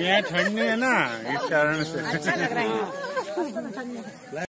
यहाँ ठंडी है ना इस कारण से अच्छा लग है